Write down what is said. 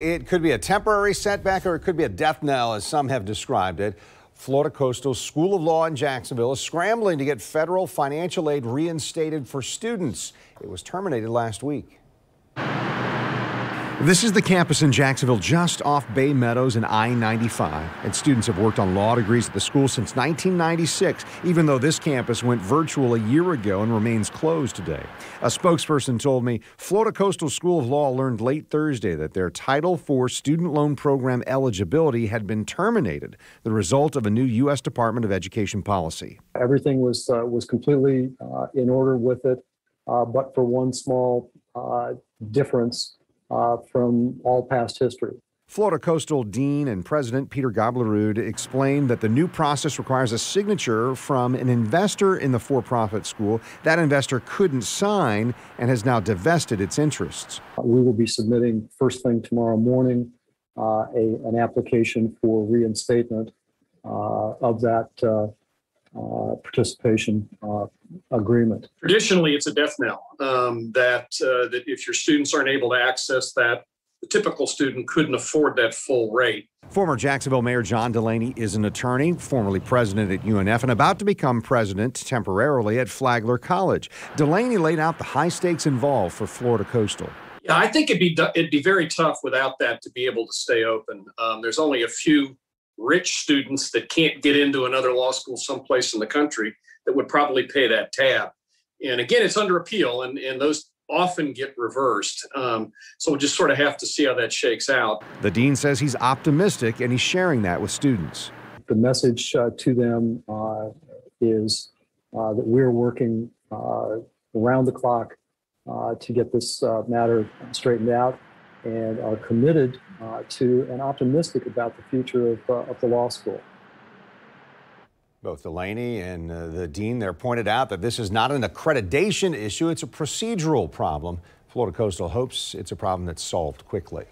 It could be a temporary setback or it could be a death knell, as some have described it. Florida Coastal School of Law in Jacksonville is scrambling to get federal financial aid reinstated for students. It was terminated last week. This is the campus in Jacksonville just off Bay Meadows and I 95. And students have worked on law degrees at the school since 1996, even though this campus went virtual a year ago and remains closed today. A spokesperson told me Florida Coastal School of Law learned late Thursday that their Title IV student loan program eligibility had been terminated, the result of a new U.S. Department of Education policy. Everything was, uh, was completely uh, in order with it, uh, but for one small uh, difference uh, from all past history. Florida Coastal Dean and President Peter Goplerud explained that the new process requires a signature from an investor in the for profit school. That investor couldn't sign and has now divested its interests. We will be submitting first thing tomorrow morning uh, a, an application for reinstatement uh, of that uh, uh, participation uh, agreement. Traditionally, it's a death knell um, that uh, that if your students aren't able to access that, the typical student couldn't afford that full rate. Former Jacksonville Mayor John Delaney is an attorney, formerly president at UNF, and about to become president temporarily at Flagler College. Delaney laid out the high stakes involved for Florida Coastal. Yeah, I think it'd be it'd be very tough without that to be able to stay open. Um, there's only a few rich students that can't get into another law school someplace in the country that would probably pay that tab. And again, it's under appeal, and, and those often get reversed. Um, so we'll just sort of have to see how that shakes out. The dean says he's optimistic and he's sharing that with students. The message uh, to them uh, is uh, that we're working uh, around the clock uh, to get this uh, matter straightened out and are committed uh, to and optimistic about the future of, uh, of the law school. Both Delaney and uh, the dean there pointed out that this is not an accreditation issue, it's a procedural problem. Florida Coastal hopes it's a problem that's solved quickly.